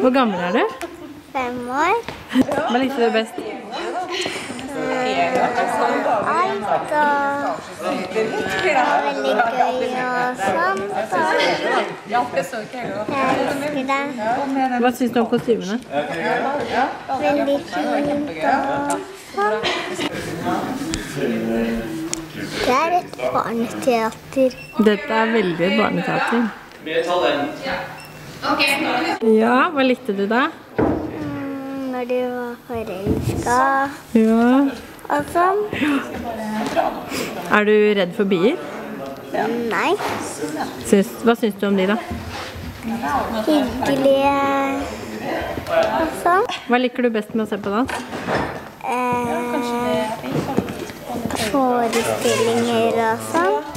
Hvor gammel er du? Fem år. Hva likte du best? Alt og det var veldig gøy og sånt. Jeg elsker det. Hva syns du om kostymene? Veldig fint og sånn. Det er et barneteater. Dette er veldig et Ja, hva likte du da? Mm, Når du var forelska Ja. og sånn. Er du redd for bier? Nei. Syns, hva syns du om de, da? Hyggelige og sånn. Hva liker du best med å se på dans? Eh, forestillinger og sånn.